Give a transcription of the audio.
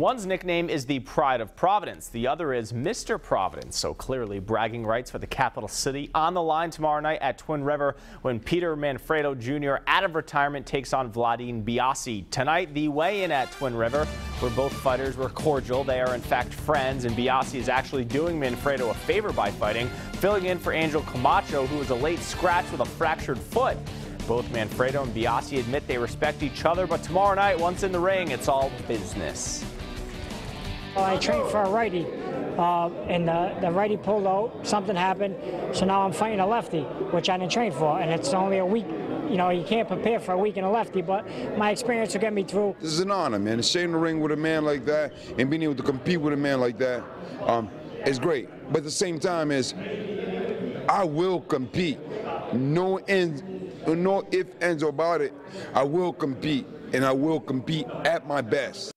One's nickname is the Pride of Providence. The other is Mr. Providence. So clearly bragging rights for the capital city on the line tomorrow night at Twin River when Peter Manfredo Jr. out of retirement takes on Vladimir Biosse. Tonight, the weigh-in at Twin River where both fighters were cordial. They are in fact friends and Biosse is actually doing Manfredo a favor by fighting, filling in for Angel Camacho who was a late scratch with a fractured foot. Both Manfredo and Biosse admit they respect each other, but tomorrow night, once in the ring, it's all business. I trained for a righty, uh, and the, the righty pulled out, something happened, so now I'm fighting a lefty, which I didn't train for, and it's only a week. You know, you can't prepare for a week in a lefty, but my experience will get me through. This is an honor, man. To share in the ring with a man like that and being able to compete with a man like that um, is great. But at the same time, is I will compete. No ends, no if, ends, about it. I will compete, and I will compete at my best.